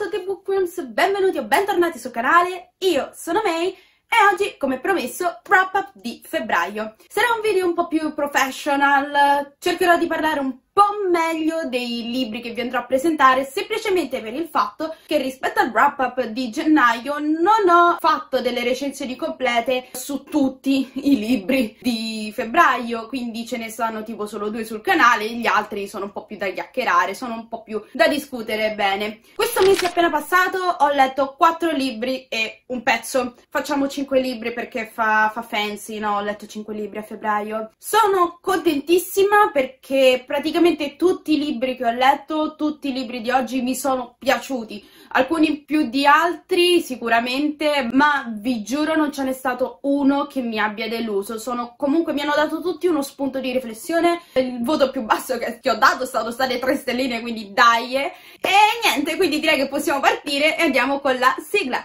a tutti Bookworms, benvenuti o bentornati sul canale, io sono May e oggi, come promesso, wrap up di febbraio. Sarà un video un po' più professional, cercherò di parlare un po' meglio dei libri che vi andrò a presentare semplicemente per il fatto che rispetto al wrap up di gennaio non ho fatto delle recensioni complete su tutti i libri di febbraio quindi ce ne sono tipo solo due sul canale gli altri sono un po' più da chiacchierare sono un po' più da discutere bene. Questo mese appena passato ho letto quattro libri e un pezzo. Facciamo cinque libri perché fa, fa fancy no? Ho letto cinque libri a febbraio. Sono contentissima perché praticamente praticamente tutti i libri che ho letto, tutti i libri di oggi mi sono piaciuti, alcuni più di altri sicuramente, ma vi giuro non ce n'è stato uno che mi abbia deluso, sono comunque mi hanno dato tutti uno spunto di riflessione, il voto più basso che, che ho dato stato state tre stelline, quindi dai, e niente, quindi direi che possiamo partire e andiamo con la sigla.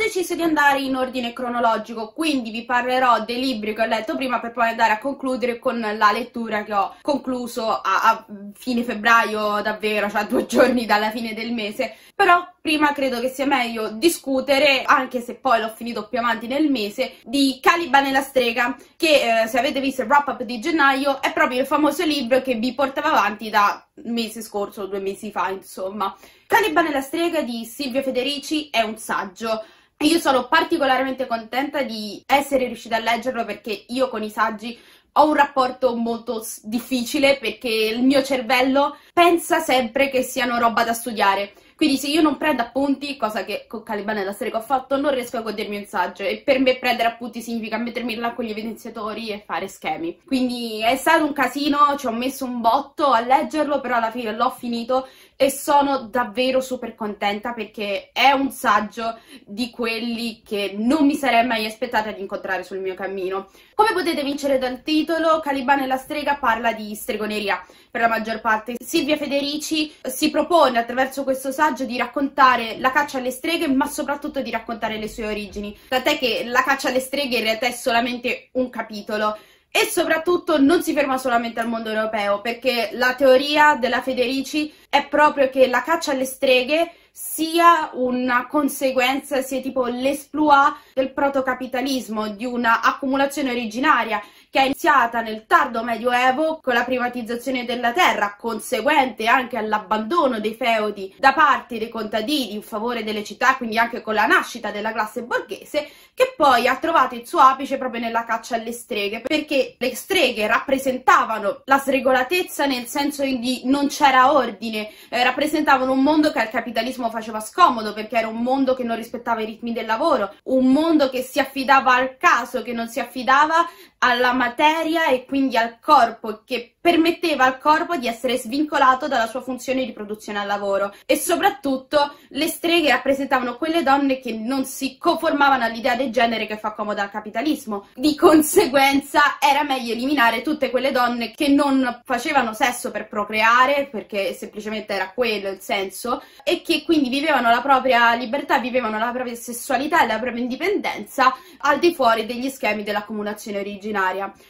Deciso di andare in ordine cronologico, quindi vi parlerò dei libri che ho letto prima per poi andare a concludere con la lettura che ho concluso a, a fine febbraio, davvero, cioè due giorni dalla fine del mese. Però prima credo che sia meglio discutere, anche se poi l'ho finito più avanti nel mese, di Caliban e la strega, che eh, se avete visto il wrap up di gennaio è proprio il famoso libro che vi portava avanti da mese scorso, due mesi fa, insomma. Caliban e la strega di Silvio Federici è un saggio io sono particolarmente contenta di essere riuscita a leggerlo perché io con i saggi ho un rapporto molto difficile perché il mio cervello pensa sempre che siano roba da studiare. Quindi se io non prendo appunti, cosa che con Caliban e la serie che ho fatto, non riesco a godermi un saggio. E per me prendere appunti significa mettermi là con gli evidenziatori e fare schemi. Quindi è stato un casino, ci ho messo un botto a leggerlo, però alla fine l'ho finito e sono davvero super contenta perché è un saggio di quelli che non mi sarei mai aspettata di incontrare sul mio cammino. Come potete vincere dal titolo, Caliban e la strega parla di stregoneria per la maggior parte. Silvia Federici si propone attraverso questo saggio di raccontare la caccia alle streghe, ma soprattutto di raccontare le sue origini. Tant'è che la caccia alle streghe in realtà è solamente un capitolo e soprattutto non si ferma solamente al mondo europeo, perché la teoria della Federici è proprio che la caccia alle streghe sia una conseguenza, sia tipo l'esploit del protocapitalismo, di una accumulazione originaria che è iniziata nel tardo medioevo con la privatizzazione della terra, conseguente anche all'abbandono dei feudi da parte dei contadini in favore delle città, quindi anche con la nascita della classe borghese, che poi ha trovato il suo apice proprio nella caccia alle streghe, perché le streghe rappresentavano la sregolatezza nel senso di non c'era ordine, eh, rappresentavano un mondo che al capitalismo faceva scomodo perché era un mondo che non rispettava i ritmi del lavoro, un mondo che si affidava al caso, che non si affidava alla materia e quindi al corpo, che permetteva al corpo di essere svincolato dalla sua funzione di produzione al lavoro e soprattutto le streghe rappresentavano quelle donne che non si conformavano all'idea del genere che fa comodo al capitalismo. Di conseguenza era meglio eliminare tutte quelle donne che non facevano sesso per procreare, perché semplicemente era quello il senso, e che quindi vivevano la propria libertà, vivevano la propria sessualità e la propria indipendenza al di fuori degli schemi dell'accumulazione originaria.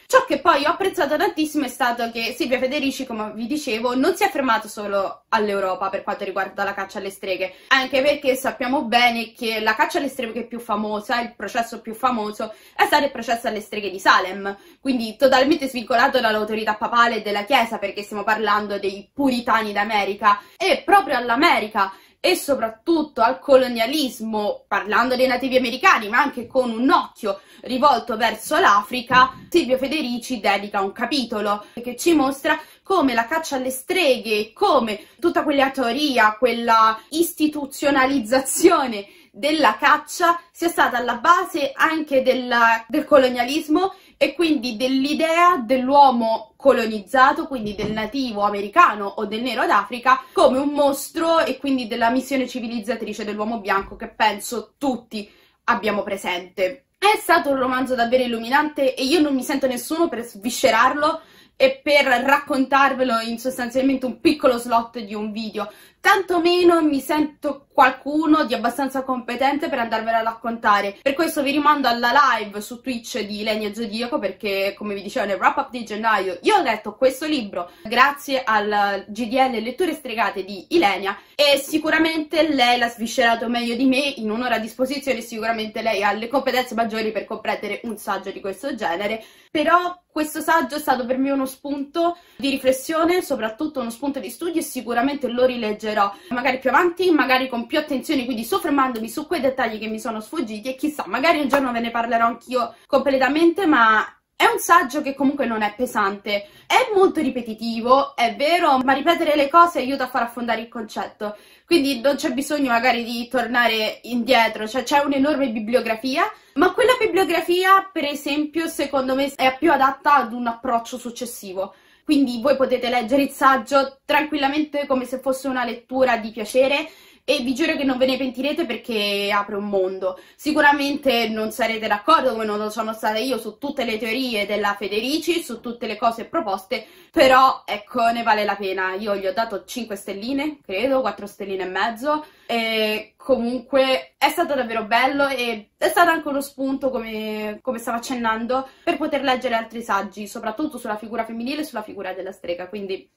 Ciò che poi ho apprezzato tantissimo è stato che Silvia Federici, come vi dicevo, non si è fermato solo all'Europa per quanto riguarda la caccia alle streghe, anche perché sappiamo bene che la caccia alle streghe più famosa, il processo più famoso, è stato il processo alle streghe di Salem, quindi totalmente svincolato dall'autorità papale e della Chiesa, perché stiamo parlando dei puritani d'America, e proprio all'America e soprattutto al colonialismo, parlando dei nativi americani, ma anche con un occhio rivolto verso l'Africa, Silvio Federici dedica un capitolo che ci mostra come la caccia alle streghe, come tutta quella teoria, quella istituzionalizzazione della caccia sia stata alla base anche della, del colonialismo e quindi dell'idea dell'uomo colonizzato, quindi del nativo americano o del nero d'Africa, come un mostro e quindi della missione civilizzatrice dell'uomo bianco che penso tutti abbiamo presente. È stato un romanzo davvero illuminante e io non mi sento nessuno per sviscerarlo e per raccontarvelo in sostanzialmente un piccolo slot di un video tantomeno mi sento qualcuno di abbastanza competente per andarvela a raccontare. Per questo vi rimando alla live su Twitch di Lenia Zodiaco perché, come vi dicevo nel wrap up di gennaio, io ho letto questo libro grazie al GDL Letture Stregate di Ilenia e sicuramente lei l'ha sviscerato meglio di me in un'ora a disposizione, sicuramente lei ha le competenze maggiori per comprendere un saggio di questo genere, però questo saggio è stato per me uno spunto di riflessione, soprattutto uno spunto di studio e sicuramente lo rileggerò magari più avanti, magari con più attenzione, quindi soffermandomi su quei dettagli che mi sono sfuggiti e chissà, magari un giorno ve ne parlerò anch'io completamente, ma è un saggio che comunque non è pesante, è molto ripetitivo, è vero, ma ripetere le cose aiuta a far affondare il concetto. Quindi non c'è bisogno magari di tornare indietro, cioè c'è un'enorme bibliografia, ma quella bibliografia, per esempio, secondo me è più adatta ad un approccio successivo. Quindi voi potete leggere il saggio tranquillamente come se fosse una lettura di piacere e vi giuro che non ve ne pentirete perché apre un mondo. Sicuramente non sarete d'accordo, come non lo sono stata io, su tutte le teorie della Federici, su tutte le cose proposte, però ecco, ne vale la pena. Io gli ho dato 5 stelline, credo, 4 stelline e mezzo, e comunque è stato davvero bello e è stato anche uno spunto, come, come stavo accennando, per poter leggere altri saggi, soprattutto sulla figura femminile e sulla figura della strega, quindi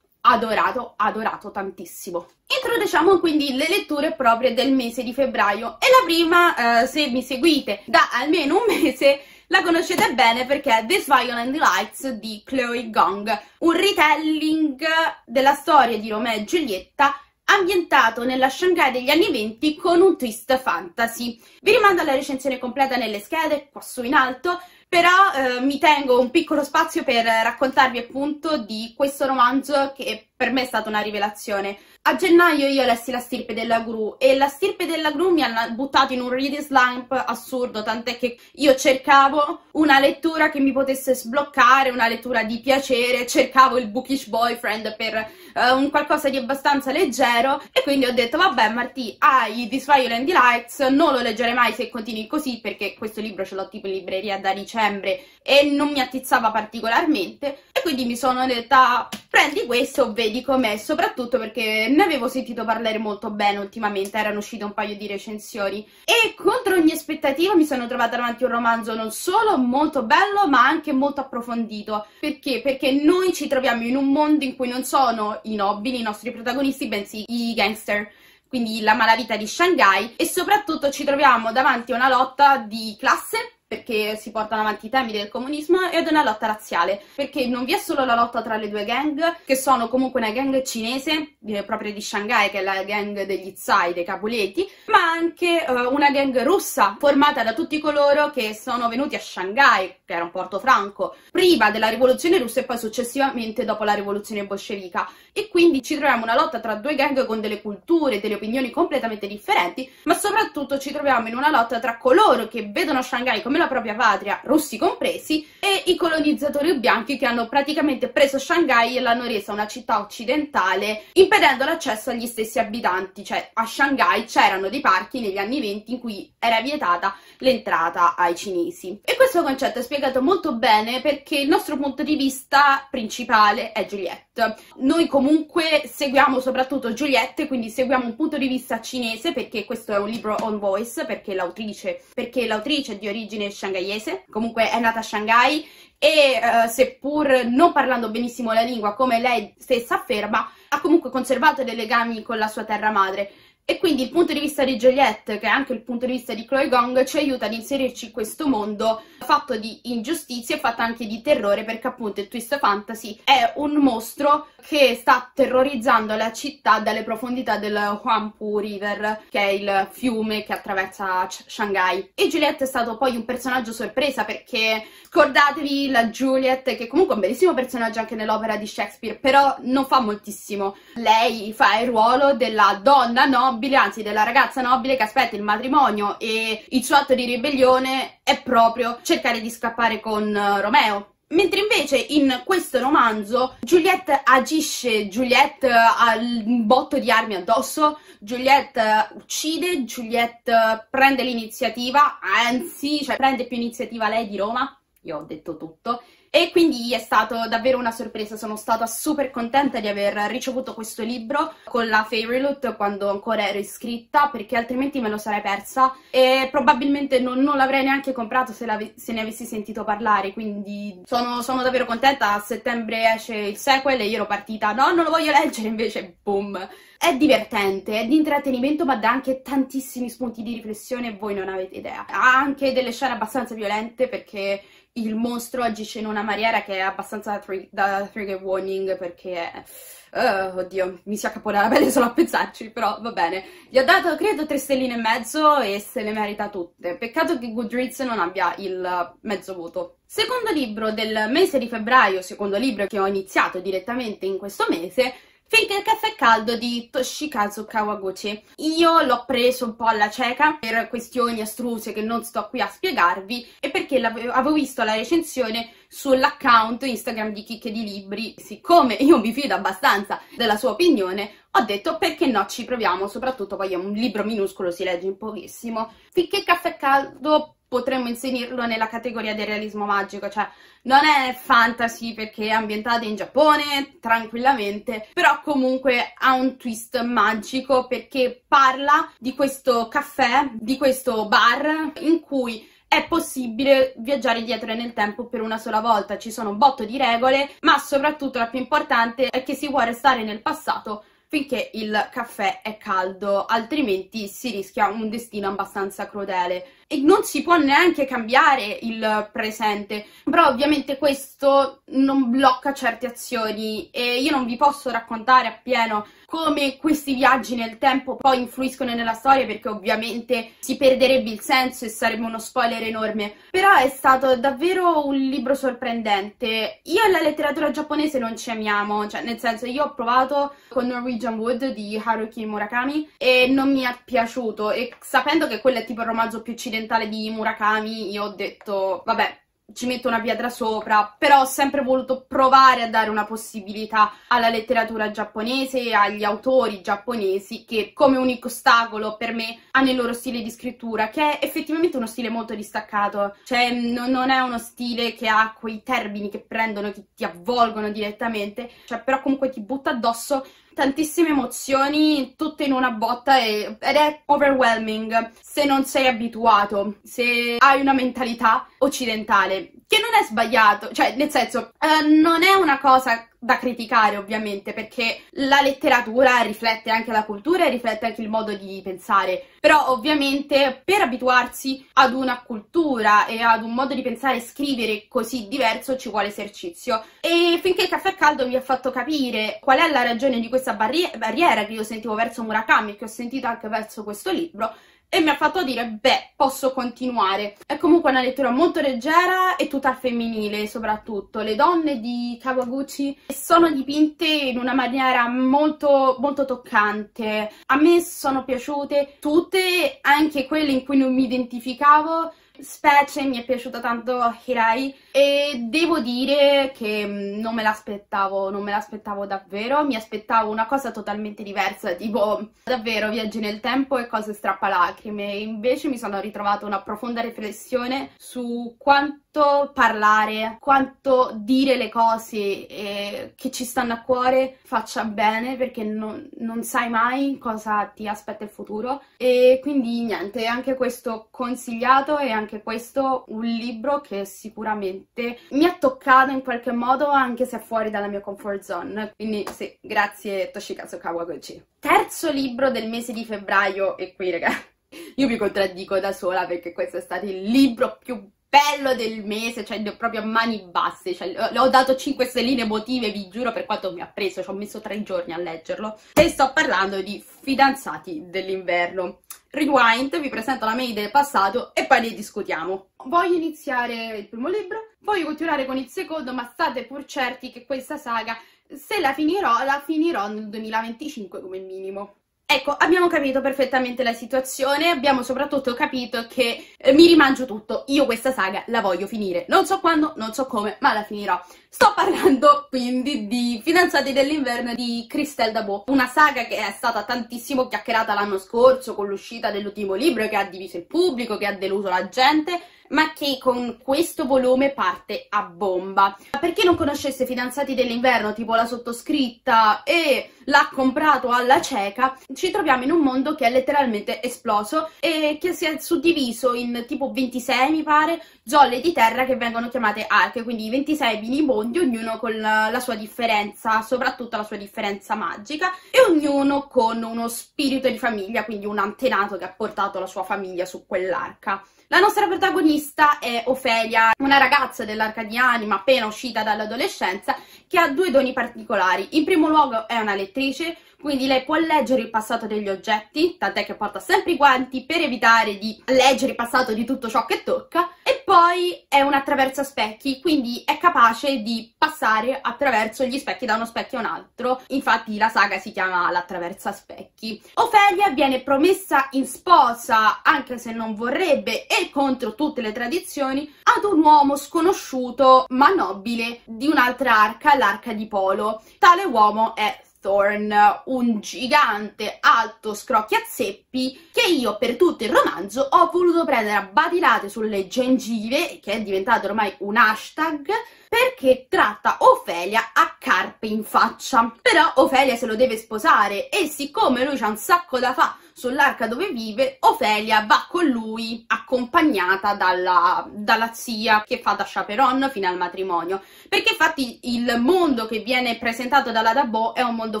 adorato, adorato tantissimo. Introduciamo quindi le letture proprie del mese di febbraio e la prima, eh, se mi seguite da almeno un mese, la conoscete bene perché è This Violent Delights di Chloe Gong, un retelling della storia di Romeo e Giulietta ambientato nella Shanghai degli anni 20 con un twist fantasy. Vi rimando alla recensione completa nelle schede, qua su in alto, però eh, mi tengo un piccolo spazio per raccontarvi appunto di questo romanzo che per me è stata una rivelazione. A gennaio io lessi La stirpe della gru e La stirpe della gru mi ha buttato in un reading slump assurdo, tant'è che io cercavo una lettura che mi potesse sbloccare, una lettura di piacere, cercavo il bookish boyfriend per uh, un qualcosa di abbastanza leggero e quindi ho detto vabbè Martì, hai This Violent Delights, non lo leggerei mai se continui così perché questo libro ce l'ho tipo in libreria da dicembre e non mi attizzava particolarmente. E quindi mi sono detta prendi questo, vedi com'è, soprattutto perché ne avevo sentito parlare molto bene ultimamente, erano uscite un paio di recensioni e contro ogni aspettativa mi sono trovata davanti a un romanzo non solo molto bello ma anche molto approfondito. Perché? Perché noi ci troviamo in un mondo in cui non sono i nobili i nostri protagonisti, bensì i gangster quindi la malavita di Shanghai e soprattutto ci troviamo davanti a una lotta di classe perché si portano avanti i temi del comunismo ed una lotta razziale, perché non vi è solo la lotta tra le due gang, che sono comunque una gang cinese, eh, proprio di Shanghai, che è la gang degli Zai, dei Capuleti, ma anche eh, una gang russa, formata da tutti coloro che sono venuti a Shanghai, che era un porto franco, prima della rivoluzione russa e poi successivamente dopo la rivoluzione bolscevica. E quindi ci troviamo una lotta tra due gang con delle culture, delle opinioni completamente differenti, ma soprattutto ci troviamo in una lotta tra coloro che vedono Shanghai come la propria patria, russi compresi, e i colonizzatori bianchi che hanno praticamente preso Shanghai e l'hanno resa una città occidentale, impedendo l'accesso agli stessi abitanti. Cioè, a Shanghai c'erano dei parchi negli anni 20 in cui era vietata l'entrata ai cinesi. E questo concetto è spiegato molto bene perché il nostro punto di vista principale è Juliette. Noi comunque seguiamo soprattutto Juliette, quindi seguiamo un punto di vista cinese perché questo è un libro on voice, perché l'autrice, perché l'autrice è di origine shanghaiese, comunque è nata a Shanghai e uh, seppur non parlando benissimo la lingua come lei stessa afferma, ha comunque conservato dei legami con la sua terra madre. E quindi il punto di vista di Juliette, che è anche il punto di vista di Chloe Gong, ci aiuta ad inserirci in questo mondo fatto di ingiustizie e fatto anche di terrore, perché appunto il Twist Fantasy è un mostro che sta terrorizzando la città dalle profondità del Huangpu River, che è il fiume che attraversa Shanghai. E Juliette è stato poi un personaggio sorpresa perché scordatevi la Juliette, che comunque è un bellissimo personaggio anche nell'opera di Shakespeare, però non fa moltissimo. Lei fa il ruolo della donna nobile nobile, anzi della ragazza nobile che aspetta il matrimonio e il suo atto di ribellione è proprio cercare di scappare con uh, Romeo. Mentre invece in questo romanzo Juliette agisce, Juliette ha un botto di armi addosso, Juliette uccide, Juliette prende l'iniziativa, anzi, cioè prende più iniziativa lei di Roma, io ho detto tutto, e quindi è stato davvero una sorpresa, sono stata super contenta di aver ricevuto questo libro con la Fairyloot quando ancora ero iscritta perché altrimenti me lo sarei persa e probabilmente non, non l'avrei neanche comprato se, se, ne avessi sentito parlare, quindi sono, sono, davvero contenta, a settembre esce il sequel e io ero partita, no non lo voglio leggere, invece boom! È divertente, è di intrattenimento, ma dà anche tantissimi spunti di riflessione e voi non avete idea. Ha anche delle scene abbastanza violente perché il mostro agisce in una maniera che è abbastanza da trigger warning perché... Uh, oddio, mi si accapona la pelle solo a pensarci, però va bene. Gli ho dato, credo, tre stelline e mezzo e se le merita tutte. Peccato che Goodreads non abbia il mezzo voto. Secondo libro del mese di febbraio, secondo libro che ho iniziato direttamente in questo mese, Finché il caffè caldo di Toshikazu Kawaguchi. Io l'ho preso un po' alla cieca per questioni astruse che non sto qui a spiegarvi e perché avevo visto la recensione sull'account Instagram di Chicche di Libri. Siccome io mi fido abbastanza della sua opinione, ho detto perché no, ci proviamo, soprattutto poi è un libro minuscolo, si legge in pochissimo. Finché il caffè caldo potremmo inserirlo nella categoria del realismo magico, cioè non è fantasy perché è ambientata in Giappone, tranquillamente, però comunque ha un twist magico perché parla di questo caffè, di questo bar in cui è possibile viaggiare dietro nel tempo per una sola volta, ci sono un botto di regole, ma soprattutto la più importante è che si vuole restare nel passato finché il caffè è caldo, altrimenti si rischia un destino abbastanza crudele e non si può neanche cambiare il presente. Però ovviamente questo non blocca certe azioni e io non vi posso raccontare appieno come questi viaggi nel tempo poi influiscono nella storia perché ovviamente si perderebbe il senso e sarebbe uno spoiler enorme. Però è stato davvero un libro sorprendente. Io e la letteratura giapponese non ci amiamo, cioè nel senso io ho provato con Norwegian Wood di Haruki Murakami e non mi è piaciuto e sapendo che quello è tipo il romanzo più occidentale occidentale di Murakami, io ho detto, vabbè, ci metto una pietra sopra, però ho sempre voluto provare a dare una possibilità alla letteratura giapponese e agli autori giapponesi che come unico ostacolo per me hanno il loro stile di scrittura, che è effettivamente uno stile molto distaccato, cioè n- non è uno stile che ha quei termini che prendono, che ti avvolgono direttamente, cioè però comunque ti butta addosso tantissime emozioni tutte in una botta e, ed è overwhelming se non sei abituato, se hai una mentalità occidentale, che non è sbagliato, cioè nel senso uh, non è una cosa da criticare ovviamente perché la letteratura riflette anche la cultura e riflette anche il modo di pensare, però ovviamente per abituarsi ad una cultura e ad un modo di pensare e scrivere così diverso ci vuole esercizio. E finché il caffè caldo mi ha fatto capire qual è la ragione di questa barri- barriera che io sentivo verso Murakami e che ho sentito anche verso questo libro e mi ha fatto dire, beh, posso continuare. È comunque una lettura molto leggera e tutta femminile, soprattutto. Le donne di Kawaguchi sono dipinte in una maniera molto, molto toccante. A me sono piaciute tutte, anche quelle in cui non mi identificavo, specie mi è piaciuta tanto Hirai e devo dire che mm, non me l'aspettavo, non me l'aspettavo davvero, mi aspettavo una cosa totalmente diversa, tipo davvero viaggi nel tempo e cose strappalacrime, invece mi sono ritrovata una profonda riflessione su quanto parlare, quanto dire le cose eh, che ci stanno a cuore faccia bene perché non, non sai mai cosa ti aspetta il futuro e quindi niente, anche questo consigliato e anche questo un libro che sicuramente mi ha toccato in qualche modo anche se è fuori dalla mia comfort zone. Quindi sì, grazie Toshikazu Kawaguchi. Terzo libro del mese di febbraio e qui raga, io mi contraddico da sola perché questo è stato il libro più bello del mese, cioè proprio a mani basse, cioè, le ho dato 5 stelline emotive, vi giuro per quanto mi ha preso, ci ho messo 3 giorni a leggerlo. E sto parlando di Fidanzati dell'inverno. Rewind, vi presento la mail del passato e poi ne discutiamo. Voglio iniziare il primo libro, voglio continuare con il secondo, ma state pur certi che questa saga, se la finirò, la finirò nel 2025 come minimo. Ecco, abbiamo capito perfettamente la situazione, abbiamo soprattutto capito che eh, mi rimangio tutto, io questa saga la voglio finire, non so quando, non so come, ma la finirò. Sto parlando quindi di Fidanzati dell'inverno di Christelle Dabo, una saga che è stata tantissimo chiacchierata l'anno scorso con l'uscita dell'ultimo libro che ha diviso il pubblico, che ha deluso la gente, ma che con questo volume parte a bomba. Per chi non conoscesse Fidanzati dell'inverno, tipo la sottoscritta, e l'ha comprato alla cieca, ci troviamo in un mondo che è letteralmente esploso e che si è suddiviso in tipo 26, mi pare, zolle di terra che vengono chiamate arche, quindi 26 mini ognuno con la sua differenza, soprattutto la sua differenza magica, e ognuno con uno spirito di famiglia, quindi un antenato che ha portato la sua famiglia su quell'arca. La nostra protagonista è Ofelia, una ragazza dell'arca di anima appena uscita dall'adolescenza che ha due doni particolari. In primo luogo è una lettrice, quindi lei può leggere il passato degli oggetti, tant'è che porta sempre i guanti per evitare di leggere il passato di tutto ciò che tocca, e poi è un attraverso specchi, quindi è capace di passare attraverso gli specchi da uno specchio a un altro. Infatti la saga si chiama l'attraversa specchi. Ofelia viene promessa in sposa, anche se non vorrebbe e contro tutte le tradizioni, ad un uomo sconosciuto ma nobile di un'altra arca, l'arca di Polo. Tale uomo è Thorn, un gigante alto scrocchiazzeppi che io per tutto il romanzo ho voluto prendere a badilate sulle gengive, che è diventato ormai un hashtag, perché tratta Ofelia a carpe in faccia. Però Ofelia se lo deve sposare e siccome lui c'ha un sacco da fare sull'arca dove vive, Ofelia va con lui accompagnata dalla, dalla zia che fa da chaperon fino al matrimonio. Perché infatti il mondo che viene presentato dalla Dabo è un mondo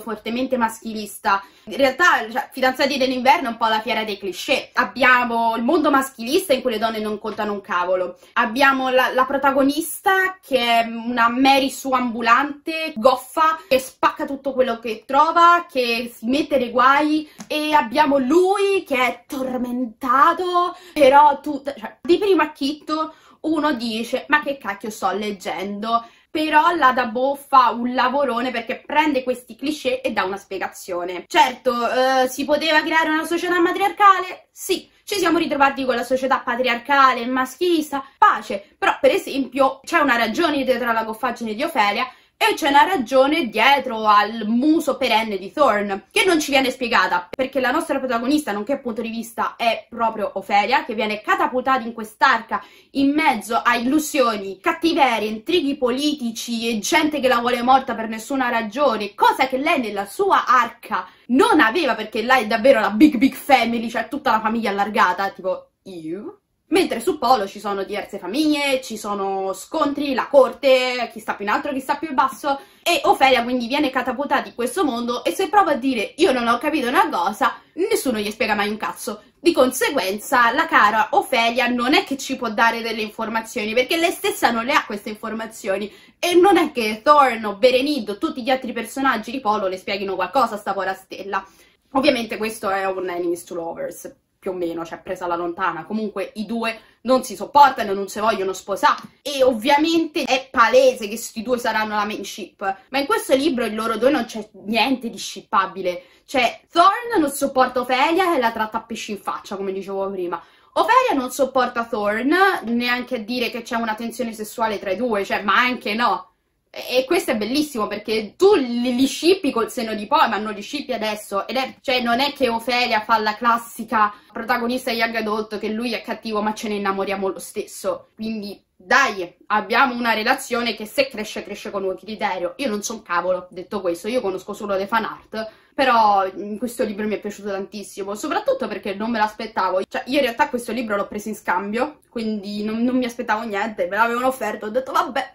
fortemente maschilista. In realtà, cioè, Fidanzati dell'inverno è un po' la fiera dei cliché. Abbiamo il mondo maschilista in cui le donne non contano un cavolo. Abbiamo la, la protagonista che è una Mary Sue ambulante, goffa, che spacca tutto quello che trova, che si mette nei guai. E abbiamo lui che è tormentato, però tu, cioè, di primo acchitto uno dice ma che cacchio sto leggendo però la Dabo fa un lavorone perché prende questi cliché e dà una spiegazione. Certo, eh, si poteva creare una società matriarcale? Sì, ci siamo ritrovati con la società patriarcale e maschilista, pace, però per esempio c'è una ragione dietro alla goffaggine di Ofelia e c'è una ragione dietro al muso perenne di Thorn, che non ci viene spiegata, perché la nostra protagonista, nonché punto di vista, è proprio Ofelia, che viene catapultata in quest'arca in mezzo a illusioni, cattiverie, intrighi politici e gente che la vuole morta per nessuna ragione, cosa che lei nella sua arca non aveva, perché lei è davvero la big big family, cioè tutta la famiglia allargata, tipo, you? Mentre su Polo ci sono diverse famiglie, ci sono scontri, la corte, chi sta più in alto, chi sta più in basso, e Ofelia quindi viene catapultata in questo mondo e se prova a dire io non ho capito una cosa, nessuno gli spiega mai un cazzo. Di conseguenza la cara Ofelia non è che ci può dare delle informazioni, perché lei stessa non le ha queste informazioni. E non è che Thorn Berenid o tutti gli altri personaggi di Polo le spieghino qualcosa a sta povera stella. Ovviamente questo è un enemies to lovers, più o meno, cioè presa alla lontana. Comunque i due non si sopportano, non si vogliono sposare e ovviamente è palese che questi due saranno la main ship. Ma in questo libro in loro due non c'è niente di shippabile. Cioè, Thorn non sopporta Ophelia e la tratta a pesci in faccia, come dicevo prima. Ophelia non sopporta Thorn, neanche a dire che c'è una tensione sessuale tra i due, cioè, ma anche no. E questo è bellissimo perché tu li, li shippi col seno di poi, ma non li shippi adesso. Ed è, cioè, non è che Ofelia fa la classica protagonista young adult che lui è cattivo ma ce ne innamoriamo lo stesso. Quindi, dai, abbiamo una relazione che se cresce, cresce con un criterio. Io non sono cavolo, detto questo, io conosco solo le fan art. Però in questo libro mi è piaciuto tantissimo, soprattutto perché non me l'aspettavo. Cioè, io in realtà questo libro l'ho preso in scambio, quindi non, non mi aspettavo niente, me l'avevano offerto, ho detto vabbè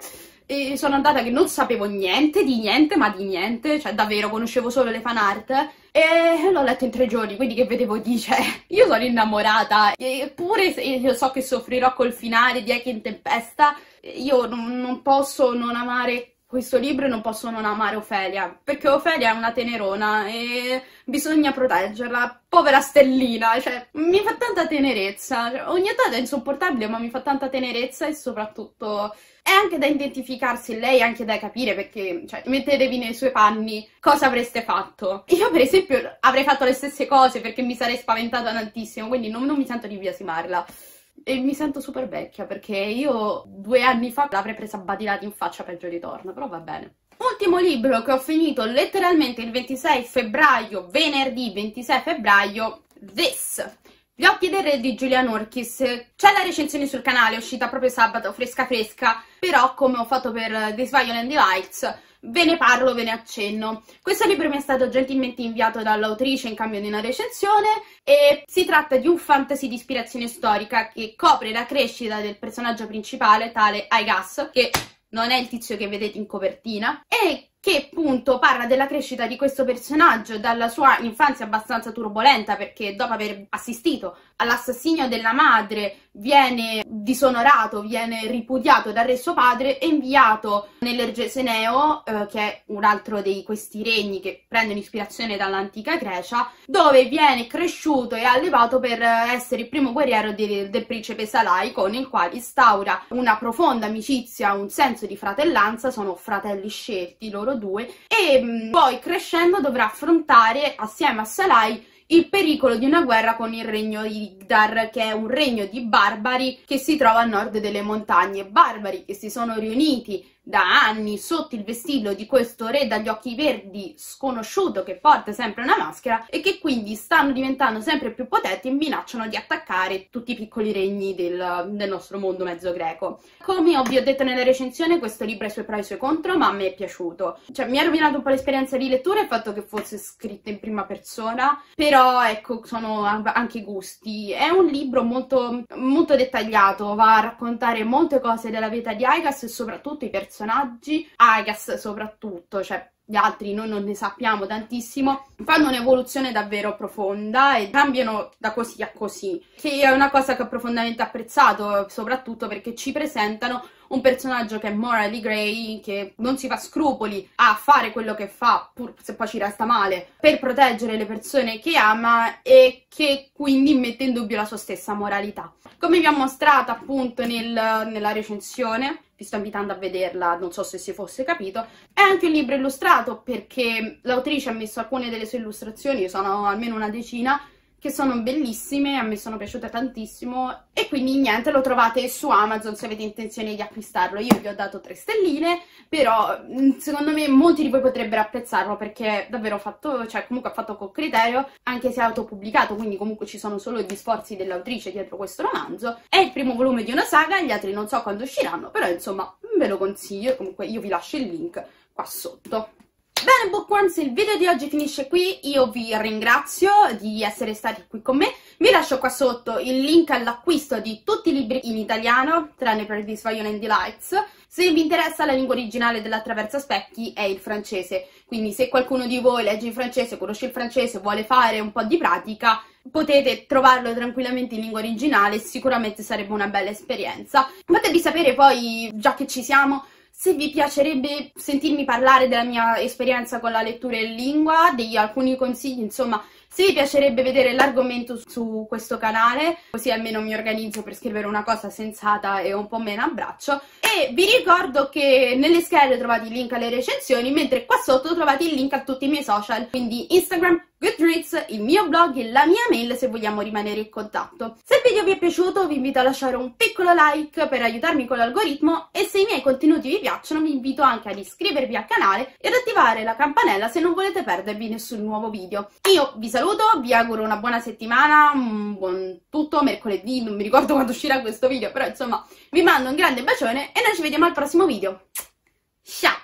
e sono andata che non sapevo niente di niente, ma di niente, cioè davvero conoscevo solo le fan art. E l'ho letto in tre giorni, quindi che vedevo dice, io sono innamorata, eppure io so che soffrirò col finale di Eke in Tempesta, io non, non posso non amare questo libro e non posso non amare Ofelia, perché Ofelia è una tenerona e bisogna proteggerla, povera stellina, cioè mi fa tanta tenerezza, cioè, ogni tanto è insopportabile ma mi fa tanta tenerezza e soprattutto è anche da identificarsi lei, è anche da capire perché, cioè, mettetevi nei suoi panni, cosa avreste fatto? Io, per esempio, avrei fatto le stesse cose perché mi sarei spaventata tantissimo, quindi non, non mi sento di biasimarla. E mi sento super vecchia perché io due anni fa l'avrei presa badilata in faccia peggio di torno, però va bene. Ultimo libro che ho finito letteralmente il 26 febbraio, venerdì 26 febbraio, This Gli occhi del re di Giulia Norkis. C'è la recensione sul canale, è uscita proprio sabato, fresca fresca, però come ho fatto per This Violent Delights, ve ne parlo, ve ne accenno. Questo libro mi è stato gentilmente inviato dall'autrice in cambio di una recensione e si tratta di un fantasy di ispirazione storica che copre la crescita del personaggio principale, tale Aigas, che non è il tizio che vedete in copertina, e che appunto parla della crescita di questo personaggio dalla sua infanzia abbastanza turbolenta perché dopo aver assistito all'assassinio della madre viene disonorato, viene ripudiato dal re suo padre e inviato nell'Ergeseneo, eh, che è un altro di questi regni che prendono ispirazione dall'antica Grecia, dove viene cresciuto e allevato per essere il primo guerriero di, del principe Salai, con il quale instaura una profonda amicizia, un senso di fratellanza, sono fratelli scelti loro due, e mm, poi crescendo dovrà affrontare assieme a Salai il pericolo di una guerra con il regno Igdar, che è un regno di barbari che si trova a nord delle montagne. Barbari che si sono riuniti da anni sotto il vessillo di questo re dagli occhi verdi sconosciuto che porta sempre una maschera e che quindi stanno diventando sempre più potenti e minacciano di attaccare tutti i piccoli regni del, del nostro mondo mezzo greco. Come vi ho detto nella recensione, questo libro ha i suoi pro e i suoi contro, ma a me è piaciuto. Cioè, mi ha rovinato un po' l'esperienza di lettura il fatto che fosse scritto in prima persona, però ecco, sono anche gusti. È un libro molto, molto dettagliato, va a raccontare molte cose della vita di Aigas e soprattutto i personaggi personaggi, Agas soprattutto, cioè gli altri noi non ne sappiamo tantissimo, fanno un'evoluzione davvero profonda e cambiano da così a così, che è una cosa che ho profondamente apprezzato, soprattutto perché ci presentano un personaggio che è Morally Gray, che non si fa scrupoli a fare quello che fa, pur se poi ci resta male, per proteggere le persone che ama e che quindi mette in dubbio la sua stessa moralità. Come vi ho mostrato appunto nel, nella recensione, vi sto invitando a vederla, non so se si fosse capito. È anche un libro illustrato perché l'autrice ha messo alcune delle sue illustrazioni, sono almeno una decina, che sono bellissime, a me sono piaciute tantissimo e quindi niente, lo trovate su Amazon se avete intenzione di acquistarlo. Io vi ho dato tre stelline, però mm, secondo me molti di voi potrebbero apprezzarlo perché davvero fatto, cioè comunque ha fatto con criterio, anche se è autopubblicato, quindi comunque ci sono solo gli sforzi dell'autrice dietro questo romanzo. È il primo volume di una saga, gli altri non so quando usciranno, però insomma ve lo consiglio, comunque io vi lascio il link qua sotto. Bene Bookworms, il video di oggi finisce qui, io vi ringrazio di essere stati qui con me, vi lascio qua sotto il link all'acquisto di tutti i libri in italiano, tranne per This Violent Delights, se vi interessa la lingua originale dell'Attraverso Specchi è il francese, quindi se qualcuno di voi legge il francese, conosce il francese, vuole fare un po' di pratica, potete trovarlo tranquillamente in lingua originale, sicuramente sarebbe una bella esperienza. Fatemi sapere poi, già che ci siamo, se vi piacerebbe sentirmi parlare della mia esperienza con la lettura in lingua, degli alcuni consigli, insomma, se vi piacerebbe vedere l'argomento su questo canale, così almeno mi organizzo per scrivere una cosa sensata e un po' meno a braccio. E vi ricordo che nelle schede trovate il link alle recensioni, mentre qua sotto trovate il link a tutti i miei social, quindi Instagram, Goodreads, il mio blog e la mia mail se vogliamo rimanere in contatto. Se il video vi è piaciuto vi invito a lasciare un piccolo like per aiutarmi con l'algoritmo e se i miei contenuti vi piacciono vi invito anche ad iscrivervi al canale e ad attivare la campanella se non volete perdervi nessun nuovo video. Io vi saluto, vi auguro una buona settimana, un buon tutto, mercoledì, non mi ricordo quando uscirà questo video, però insomma vi mando un grande bacione e noi ci vediamo al prossimo video. Ciao!